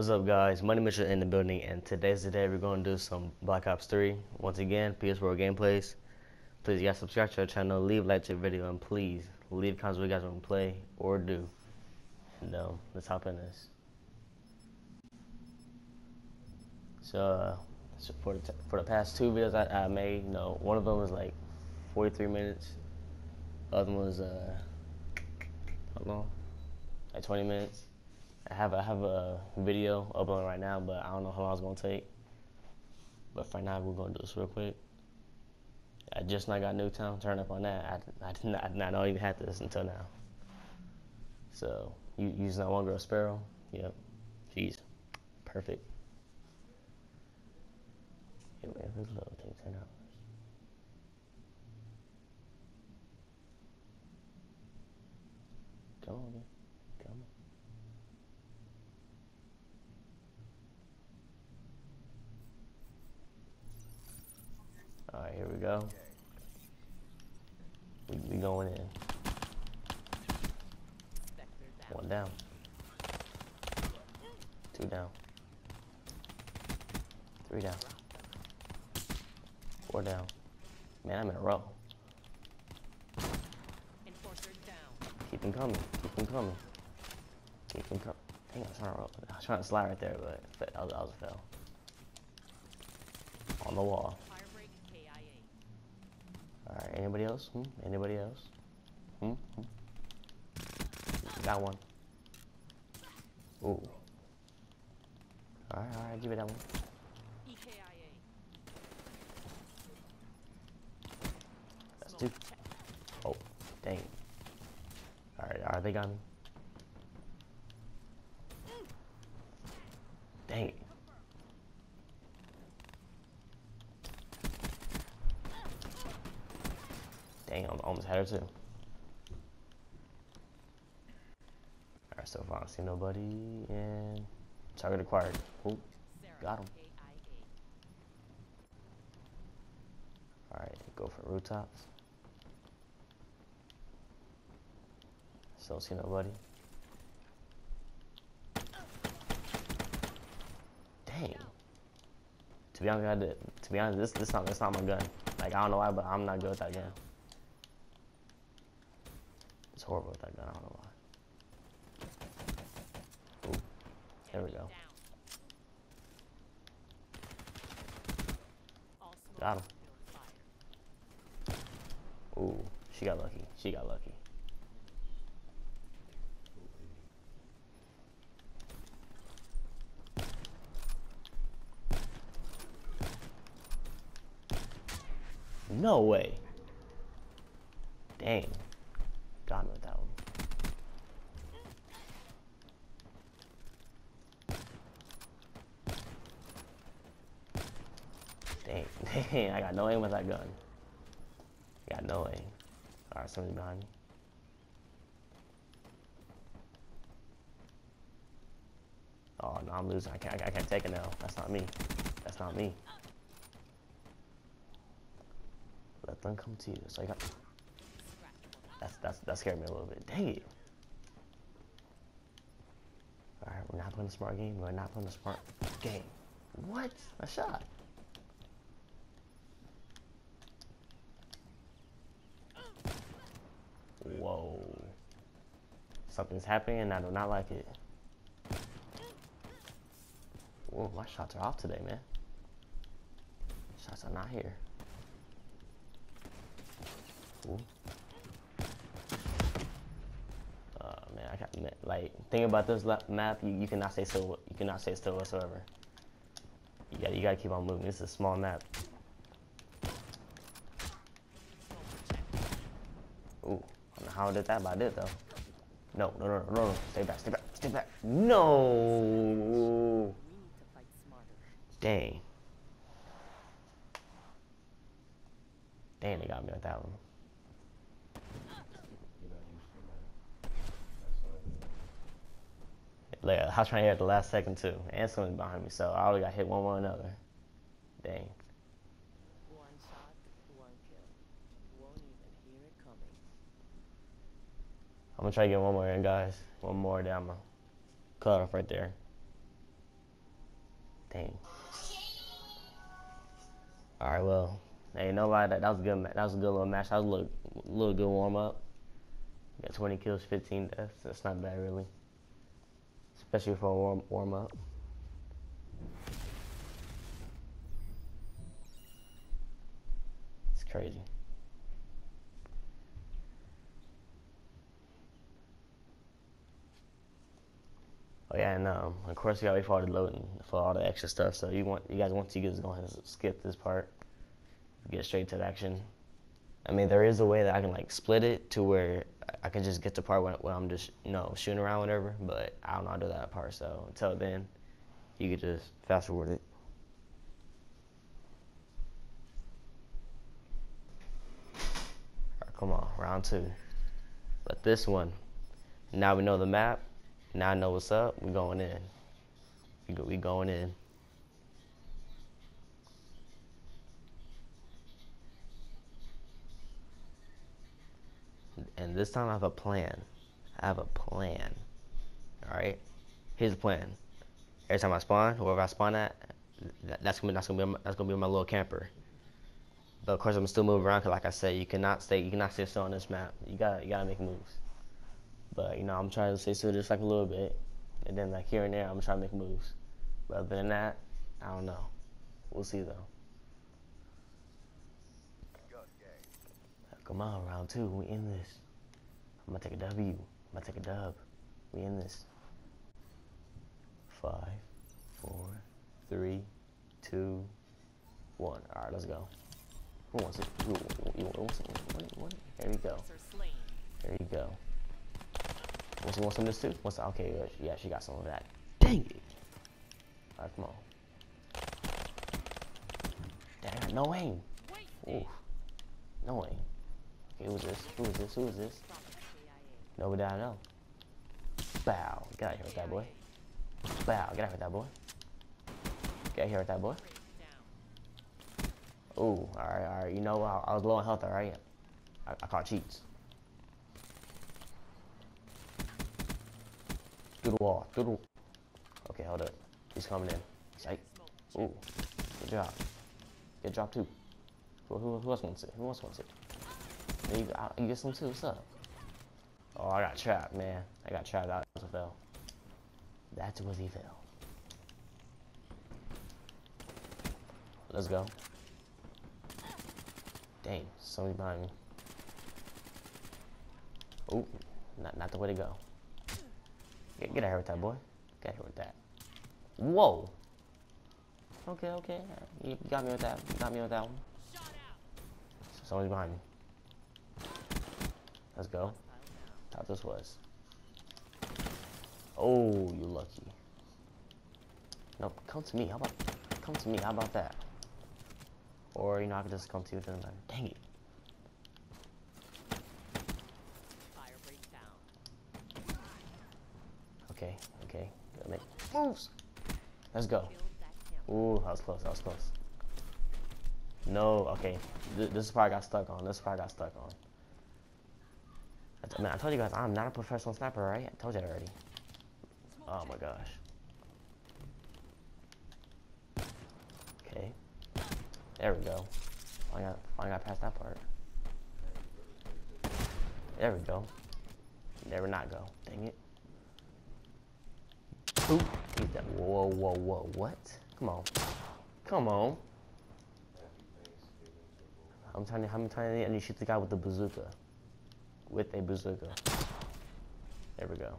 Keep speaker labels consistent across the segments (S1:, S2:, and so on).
S1: What's up, guys? Money Mitchell in the building, and today's the day we're going to do some Black Ops 3. Once again, PS4 gameplays. Please, guys, subscribe to our channel, leave like to the video, and please leave comments what you guys want to play or do. And um, let's hop in this. So, uh, so for the for the past two videos I, I made, you know, one of them was like 43 minutes. The other one was uh, how long? Like 20 minutes. I have I have a video uploading right now, but I don't know how long it's gonna take. But for now, we're gonna do this real quick. I just not got Nuketown. Turn up on that. I, I did not I did not know even had this until now. So you using that one girl Sparrow? Yep. She's perfect. It every little thing ten dollars. Come on. Alright, here we go. We, we going in. One down. Two down. Three down. Four down. Man, I'm in a row. Keep them coming. Keep them coming. Keep them coming. Dang, I was trying to roll. I was trying to slide right there, but I was, I was a fail. On the wall.
S2: Fire break KIA.
S1: Alright, anybody else? Hmm? Anybody else? Hmm? hmm? Got one. Ooh. Alright, alright, give me that one. That's two. Oh, dang. Alright, alright, they got me. Dang. Dang, I almost had her too. So far I don't see nobody and target acquired.
S2: Sarah.
S1: Got.
S2: KIA.
S1: alright, go for rooftops. Still see nobody. Dang. To be honest, I to be honest, this this not this not my gun. Like I don't know why, but I'm not good with that gun. It's horrible with that gun. I don't know why. Ooh, there we go. Got him. Ooh, she got lucky. She got lucky. No way. Dang. Got me with that one. Dang. Dang, I got no aim with that gun. Got no aim. Alright, somebody behind me. Oh no, I'm losing. I can't. I can't take it now. That's not me. That's not me. Let them come to you. So I got. That's that's that scared me a little bit. Dang it. All right, we're not playing a smart game. We're not playing a smart game. What? A shot. Whoa. Something's happening and I do not like it. Whoa, my shots are off today, man. Shots are not here. Ooh. Uh, man, I got like thing about this map. You, you cannot stay still. You cannot stay still whatsoever. You got you got to keep on moving. This is a small map. Ooh, how did that, but I did though. No, no, no, no, no, no. Stay back, stay back, stay back. No. Dang. Dang, they got me with that one. Like, I was trying to hit at the last second too, and someone's behind me, so I already got hit one or another. Dang.
S2: One shot, one kill. Won't even hear it coming.
S1: I'm gonna try to get one more in, guys. One more, then I'm gonna cut off right there. Dang. All right, well, hey, nobody. That, that was a good. That was a good little match. That was a little, little good warm up. Got 20 kills, 15 deaths. That's not bad, really. Especially for a warm warm up. It's crazy. And um, of course we gotta wait for all the loading for all the extra stuff. So you want you guys want you guys go ahead and skip this part, get straight to the action. I mean, there is a way that I can like split it to where I- can just get to part where, when I'm just you know shooting around whatever. But I don't know how to do that part. So until then, you could just fast forward it. Come on, round two. But this one, now we know the map. Now I know what's up. We going in. We go. We going in. And this time I have a plan. I have a plan. All right. Here's the plan. Every time I spawn, wherever I spawn at, that, that's gonna that's gonna be my, that's gonna be my little camper. But of course, I'm still moving around because, like I said, you cannot stay you cannot stay still on this map. You gotta you gotta make moves. But you know, I'm trying to stay still just like a little bit, and then like here and there, I'm trying to make moves. But other than that, I don't know. We'll see though. Come on, round two. We in this. I'm gonna take a W. I'm gonna take a dub. We in this. Five, four, three, two, one. All right, let's go. Who wants it? Who, who, who wants it? What, what? There you go.
S2: Are slain.
S1: There you go. Some, want some of this too? What's okay? yeah, she got some of that. Dang it! All right, come on. Dang, no aim. Oof. No aim. Okay, who is this? Who is this? Who is this? Nobody I know. Bow. Get out of here with that boy. Bow. Get out of here with that boy. Get out here with that boy. Ooh, alright, alright. You know, I, I was low on health, alright? I, I caught cheats. Through the wall. Through the Okay, hold up. He's coming in. Psych. Ooh. Good job. Good job, too. Who, who, who else wants it? Who else wants it? You, I, you get some too. What's up? Oh, I got trapped, man. I got trapped. That was a fail. That was a fail. Let's go. Dang, somebody behind me. Oh, not, not the way to go. Get, get out here with that boy. Get out here with that. Whoa. Okay, okay. You got me with that. You got me with that one. Somebody's behind me. Let's go. Thought this was. Oh, you lucky. No, come to me. How about come to me? How about that? Or you know, I could just come to you. Doesn't matter. Dang it.
S2: Fire breaks down.
S1: Okay, okay. Gotta make moves. Let's go. Ooh, that was close. That was close. No, okay. Th- this is I got stuck on. This is I got stuck on. I, man, I told you guys I'm not a professional sniper, right? I told you that already. Oh my gosh. Okay. There we go. I got, finally got past that part. There we go. Never not go. Dang it. Oop. He's dead. Whoa, whoa, whoa. What? Come on. Come on. I'm trying to, I'm trying to, and you shoot the guy with the bazooka. With a bazooka. There we go.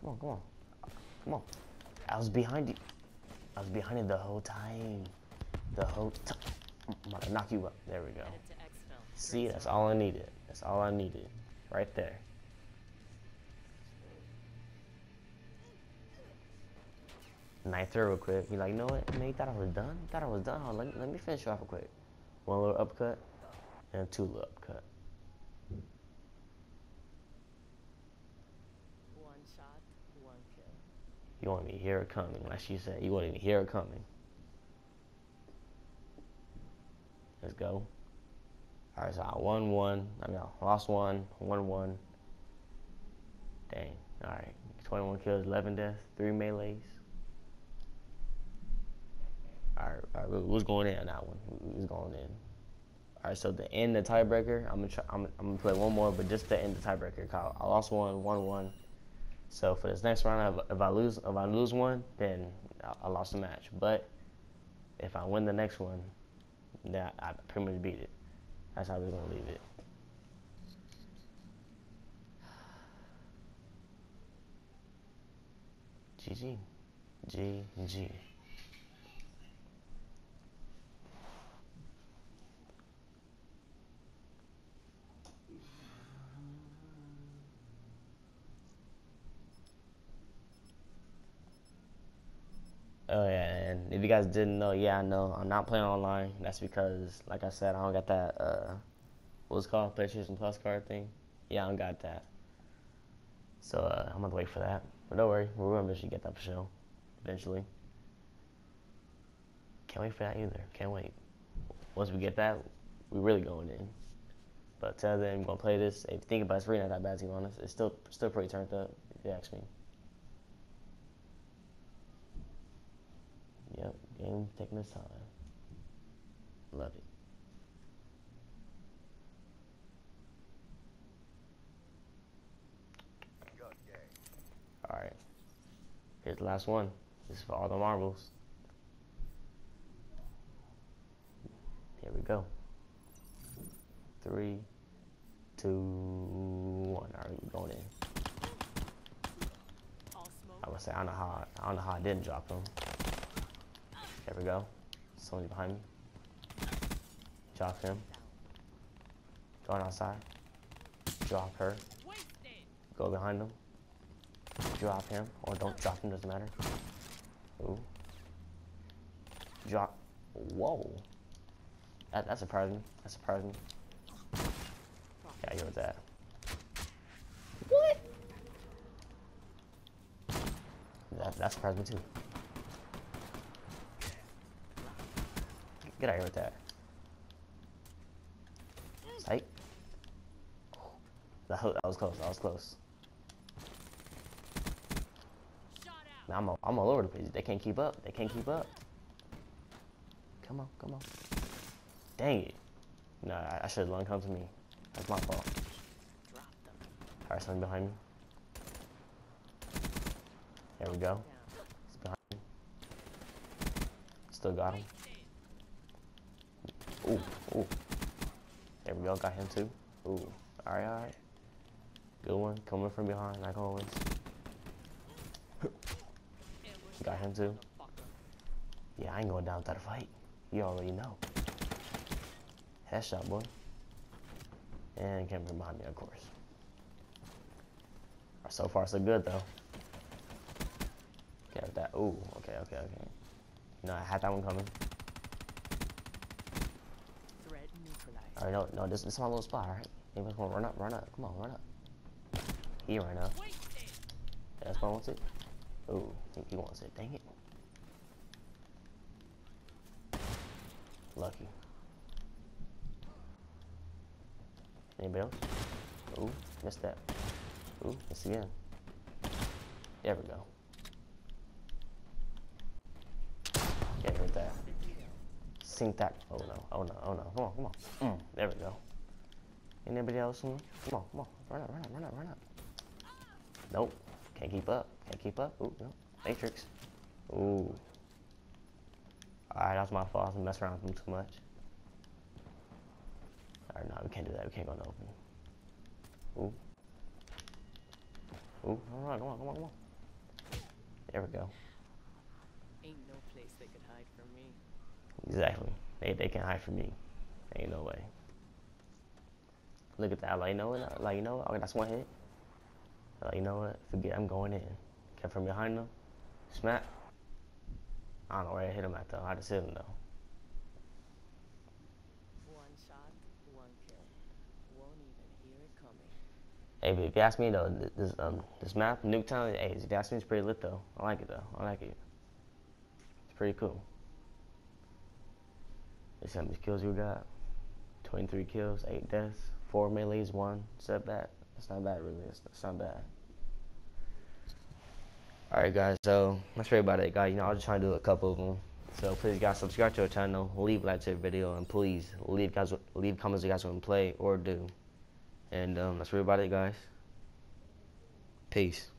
S1: Come on, come on. Come on. I was behind you. I was behind you the whole time. The whole time. I'm to knock you up. There we go.
S2: Headed to Exfil.
S1: See, that's all I needed. That's all I needed. Right there. Through real quick. Be like, you know what? Man, you thought I was done? You thought I was done? Let, let me finish you off real quick. One little upcut and two little upcut.
S2: One shot, one kill.
S1: You want me to hear it coming, like she said. You want me to hear it coming. Let's go. All right, so I won one. I mean, I lost one, won one. Dang. All right, 21 kills, 11 deaths, three melees. All right, who's going in on that one? Who's going in? All right, so the end the tiebreaker, I'm gonna try, I'm, I'm gonna play one more, but just to end the tiebreaker. Kyle. I lost one, one one. So for this next round, if, I lose, if I lose one, then I, I, lost the match. But if I win the next one, then I, I pretty much beat it. That's how we're gonna leave it. GG. GG. Oh yeah, and if you guys didn't know, yeah, I know I'm not playing online. That's because, like I said, I don't got that uh, what's called PlayStation Plus card thing. Yeah, I don't got that. So uh, I'm gonna wait for that. But don't worry, we're gonna eventually get that for sure. Eventually. Can't wait for that either. Can't wait. Once we get that, we're really going in. But tell them I'm gonna play this. If you think about it, it's really not that bad to be honest. It's still still pretty turned up, if you ask me. Game taking its time. Love it. Alright. Here's the last one. This is for all the marbles. Here we go. Three, two, one. Alright, we're going in. I would say I don't know how I don't know how I didn't drop them. There we go. Somebody behind me. Drop him. Going outside. Drop her. Go behind him. Drop him. Or don't drop him, doesn't matter. Ooh. Drop. Whoa. That, that's surprising. That's surprising. Yeah, I hear that. What? That, that surprised me too. Get out of here with that. Sight. That, that was close. That was close. Man, I'm, all, I'm all over the place. They can't keep up. They can't keep up. Come on, come on. Dang it. No, I, I should have let come to me. That's my fault. Alright, something behind me. There we go. Behind me. Still got him. Ooh, ooh. There we go, got him too. Ooh, alright, alright. Good one, coming from behind, like always. got him too. Yeah, I ain't going down without a fight. You already know. Headshot, boy. And came from behind me, of course. So far, so good, though. Get that. Ooh, okay, okay, okay. No, I had that one coming. Alright, no, no, this, this is my little spot, alright? Anybody want to run up, run up, come on, run up. He ran up. That's what wants it. Ooh, I think he wants it, dang it. Lucky. Anybody else? Ooh, missed that. Ooh, missed again. There we go. Get with that sink that. Oh no, oh no, oh no. Come on, come on. Mm, there we go. Anybody else? Come on, come on. Run up, run up, run up, run up. Nope. Can't keep up. Can't keep up. Ooh, no. Matrix. Ooh. Alright, that's my fault. I mess around with them too much. Alright, no, we can't do that. We can't go in open. Ooh. Ooh, come on, come on, come on, come on. There we go.
S2: Ain't no place they could hide from me.
S1: Exactly. They they can hide from me. Ain't no way. Look at that. Like you know what? Like you know what? Okay, that's one hit. Like you know what? Forget. I'm going in. Kept from behind them. Smack. I don't know where I hit him at though. I just hit him though.
S2: One shot, one kill. Won't even hear it coming.
S1: Hey, but if you ask me though, this um this map, Nuketown, hey, if you ask me, it's pretty lit though. I like it though. I like it. It's pretty cool. Let's see how many kills you got. 23 kills, 8 deaths, 4 melees, 1 setback. That's not bad, really. It's, it's not bad. All right, guys. So that's really about it, guys. You know, I was just trying to do a couple of them. So please, guys, subscribe to our channel, leave like to the video, and please leave guys leave comments you guys want to play or do. And um, that's really about it, guys. Peace.